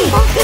一包